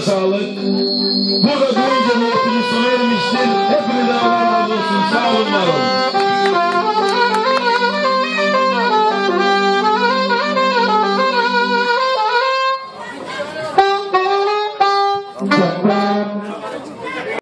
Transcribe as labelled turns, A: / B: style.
A: Ayağınıza sağlık. Burada duyunca niyetimi sona ermiştir. Hepinize Allah razı olsun. Sağ olun, var olun.